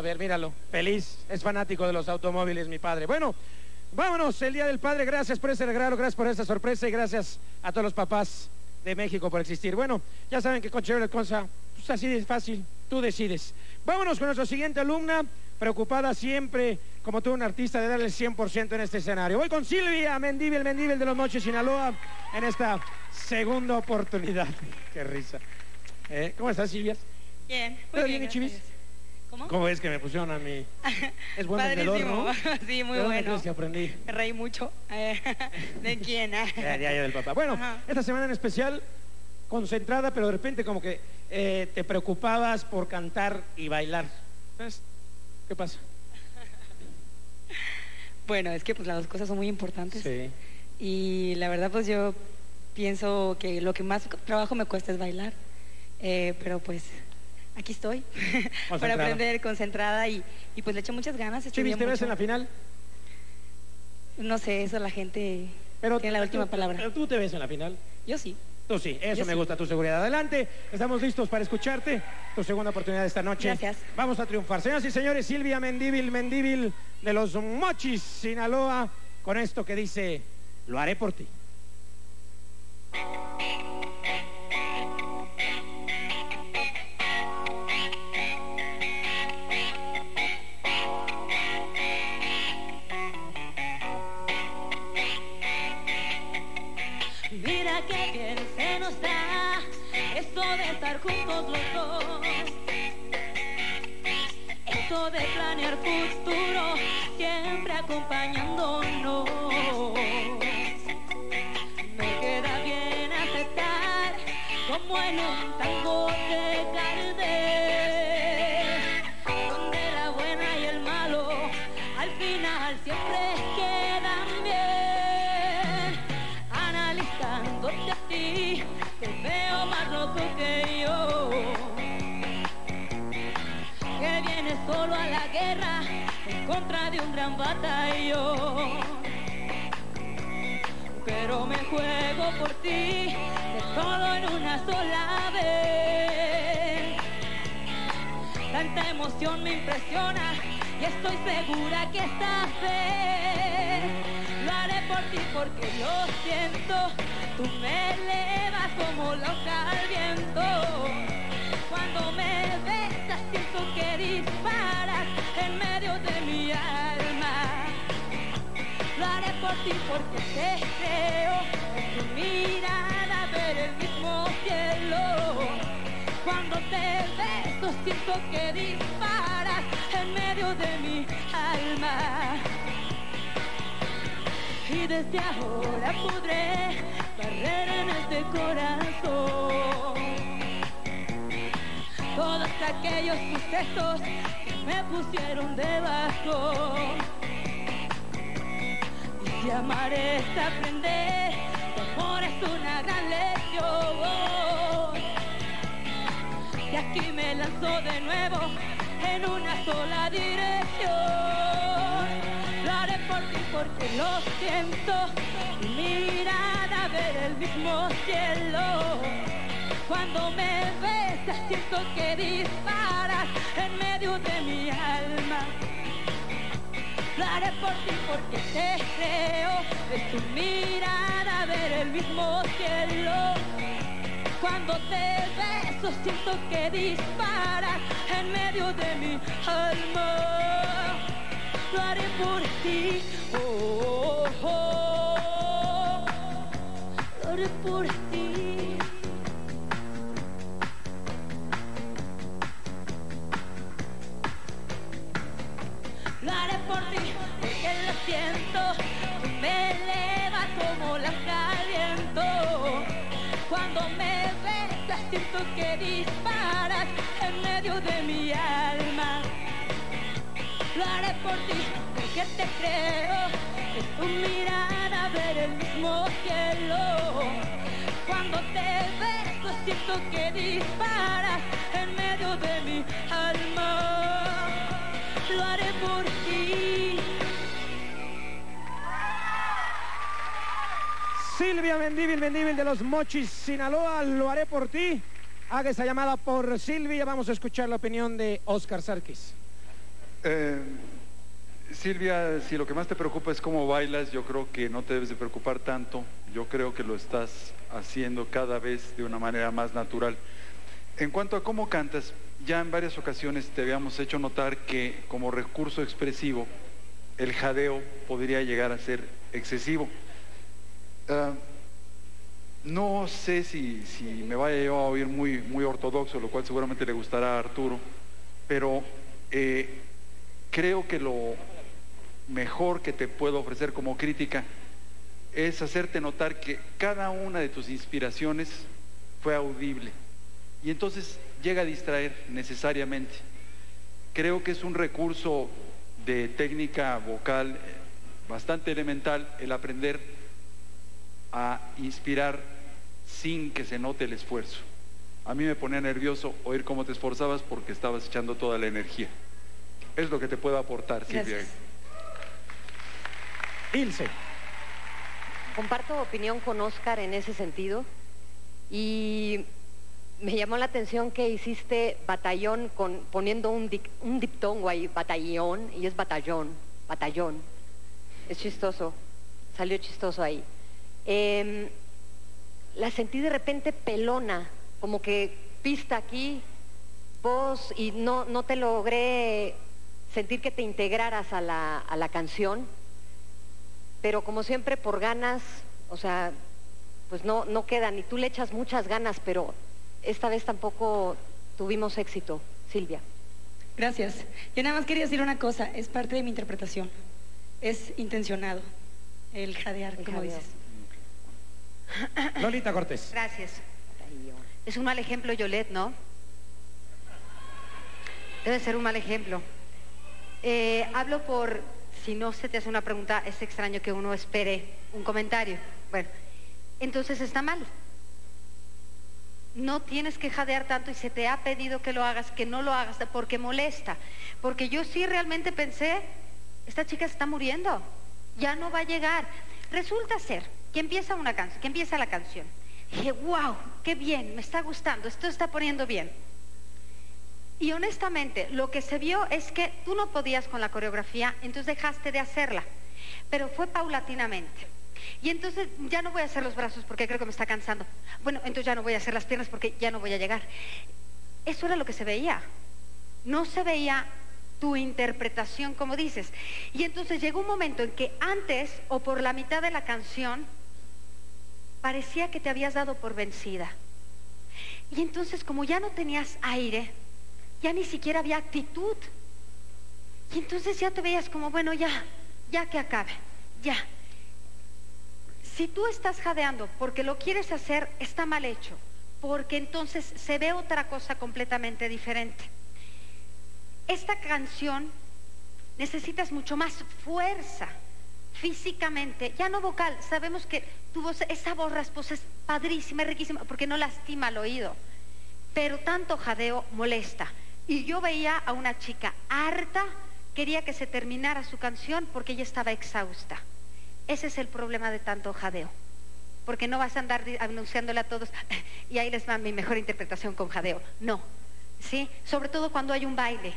A ver, míralo, feliz, es fanático de los automóviles, mi padre. Bueno, vámonos, el Día del Padre, gracias por ese regalo, gracias por esa sorpresa y gracias a todos los papás de México por existir. Bueno, ya saben que con Chevrolet Conza, pues así de fácil, tú decides. Vámonos con nuestra siguiente alumna, preocupada siempre, como tú, un artista, de darle el 100% en este escenario. Voy con Silvia Mendíbil, Mendíbil de los Moches, Sinaloa, en esta segunda oportunidad. Qué risa. Eh, ¿Cómo estás, Silvia? Bien, muy ¿Todo bien, bien, ¿Cómo? ¿Cómo ves que me pusieron a mí? Es buen vendedor, Padrísimo. ¿no? Sí, muy ¿De dónde bueno. crees que aprendí? Me reí mucho. ¿De quién? ah? Ya, ya, ya del papá. Bueno, Ajá. esta semana en especial, concentrada, pero de repente como que eh, te preocupabas por cantar y bailar. ¿Sabes? ¿Qué pasa? Bueno, es que pues las dos cosas son muy importantes. Sí. Y la verdad pues yo pienso que lo que más trabajo me cuesta es bailar. Eh, pero pues aquí estoy para aprender concentrada y, y, pues le echo muchas ganas. Chivis, ¿te ves en la final? No sé, eso la gente Pero tiene la última tú- palabra. Pero tú te ves en la final. Yo sí. Tú sí, eso Yo me sí. gusta, tu seguridad. Adelante, estamos listos para escucharte. Tu segunda oportunidad esta noche. Gracias. Vamos a triunfar. Señoras y señores, Silvia Mendíbil, Mendíbil de los Mochis, Sinaloa, con esto que dice, lo haré por ti. Que bien se nos da esto de estar juntos los dos. Esto de planear futuro, siempre acompañándonos. Me queda bien aceptar como en un tango de solo a la guerra en contra de un gran batallón. Pero me juego por ti, de todo en una sola vez. Tanta emoción me impresiona y estoy segura que esta vez lo haré por ti porque lo siento. Tú me elevas como la hoja al viento. Cuando me besas siento que disparas en medio de mi alma. Lo haré por ti porque te creo en tu mirada ver el mismo cielo. Cuando te beso siento que disparas en medio de mi alma. Y desde ahora podré barrer en este corazón aquellos sucesos que me pusieron debajo. Y si amar es aprender, tu amor es una gran lección. Y aquí me lanzó de nuevo en una sola dirección. Lo haré por ti porque lo siento. Mi mirada ver el mismo cielo. Cuando me besas siento que disparas en medio de mi alma. Lo haré por ti porque te creo. Es tu mirada ver el mismo cielo. Cuando te beso siento que disparas en medio de mi alma. Lo haré por ti. Oh, oh, oh. Lo haré por ti. Siento que disparas en medio de mi alma. Lo haré por ti porque te creo. Es tu mirada ver el mismo cielo. Cuando te beso siento que disparas en medio de mi alma. Lo haré por ti. Silvia Mendíbil, Mendíbil de los Mochis, Sinaloa, lo haré por ti. Haga esa llamada por Silvia. Vamos a escuchar la opinión de Oscar Sarkis. Eh, Silvia, si lo que más te preocupa es cómo bailas, yo creo que no te debes de preocupar tanto. Yo creo que lo estás haciendo cada vez de una manera más natural. En cuanto a cómo cantas, ya en varias ocasiones te habíamos hecho notar que como recurso expresivo, el jadeo podría llegar a ser excesivo. Ah, no sé si, me vaya yo a oír muy, muy ortodoxo, lo cual seguramente le gustará a Arturo, pero eh, creo que lo mejor que te puedo ofrecer como crítica es hacerte notar que cada una de tus inspiraciones fue audible y entonces llega a distraer necesariamente. Creo que es un recurso de técnica vocal bastante elemental el aprender a inspirar sin que se note el esfuerzo. A mí me ponía nervioso oír cómo te esforzabas porque estabas echando toda la energía. Es lo que te puedo aportar, Silvia. Ilse. Comparto opinión con Oscar en ese sentido y me llamó la atención que hiciste batallón con, poniendo un, un diptongo ahí, batallón, y es batallón, batallón. Es chistoso, salió chistoso ahí. Em, la sentí de repente pelona, como que pista aquí, voz, y no, no te logré sentir que te integraras a la, a la canción, pero como siempre por ganas, o sea, pues no, no quedan, y tú le echas muchas ganas, pero esta vez tampoco tuvimos éxito, Silvia. Gracias. Yo nada más quería decir una cosa, es parte de mi interpretación, es intencionado el jadear, como dices. Lolita Cortés. Gracias. Es un mal ejemplo, Yolet, ¿no? Debe ser un mal ejemplo. Eh, hablo por, si no se te hace una pregunta, es extraño que uno espere un comentario. Bueno, entonces está mal no tienes que jadear tanto y se te ha pedido que lo hagas, que no lo hagas porque molesta. Porque yo sí realmente pensé, esta chica está muriendo, ya no va a llegar. Resulta ser que empieza una canción, que empieza la canción. dije, wow, qué bien, me está gustando, esto está poniendo bien. Y honestamente, lo que se vio es que tú no podías con la coreografía, entonces dejaste de hacerla, pero fue paulatinamente. Y entonces ya no voy a hacer los brazos porque creo que me está cansando. Bueno, entonces ya no voy a hacer las piernas porque ya no voy a llegar. Eso era lo que se veía. No se veía tu interpretación, como dices. Y entonces llegó un momento en que antes o por la mitad de la canción parecía que te habías dado por vencida. Y entonces como ya no tenías aire, ya ni siquiera había actitud. Y entonces ya te veías como, bueno, ya, ya que acabe, ya. Si tú estás jadeando porque lo quieres hacer, está mal hecho, porque entonces se ve otra cosa completamente diferente. Esta canción necesitas mucho más fuerza físicamente, ya no vocal, sabemos que tu voz, esa voz rasposa es padrísima, es riquísima, porque no lastima el oído, pero tanto jadeo molesta. Y yo veía a una chica harta, quería que se terminara su canción porque ella estaba exhausta. Ese es el problema de tanto jadeo. Porque no vas a andar anunciándole a todos, y ahí les va mi mejor interpretación con jadeo. No. ¿Sí? Sobre todo cuando hay un baile.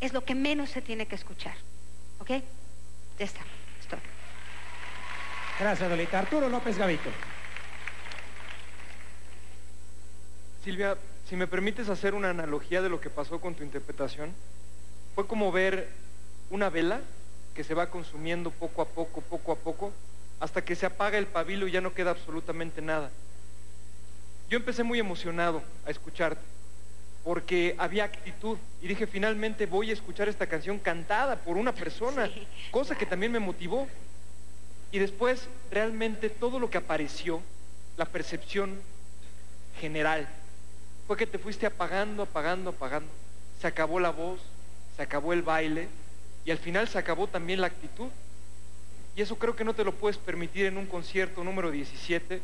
Es lo que menos se tiene que escuchar. ¿Ok? Ya está. Gracias, Dolita. Arturo López Gavito. Silvia, si me permites hacer una analogía de lo que pasó con tu interpretación, fue como ver una vela que se va consumiendo poco a poco, poco a poco, hasta que se apaga el pabilo y ya no queda absolutamente nada. Yo empecé muy emocionado a escucharte, porque había actitud, y dije, finalmente voy a escuchar esta canción cantada por una persona, cosa que también me motivó. Y después, realmente todo lo que apareció, la percepción general, fue que te fuiste apagando, apagando, apagando. Se acabó la voz, se acabó el baile, y al final se acabó también la actitud. Y eso creo que no te lo puedes permitir en un concierto número 17,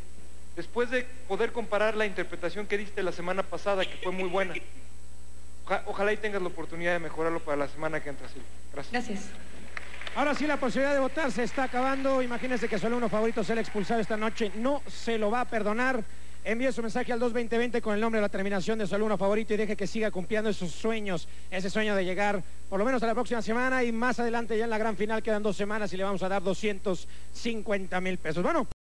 después de poder comparar la interpretación que diste la semana pasada, que fue muy buena. ojalá y tengas la oportunidad de mejorarlo para la semana que entra, Gracias. Gracias. Ahora sí, la posibilidad de votar se está acabando. Imagínense que solo uno favorito será expulsado esta noche. No se lo va a perdonar. envíe su mensaje al 22020 con el nombre de la terminación de su alumno favorito y deje que siga cumpliendo sus sueños, ese sueño de llegar por lo menos a la próxima semana y más adelante ya en la gran final quedan dos semanas y le vamos a dar 250 mil pesos. Bueno.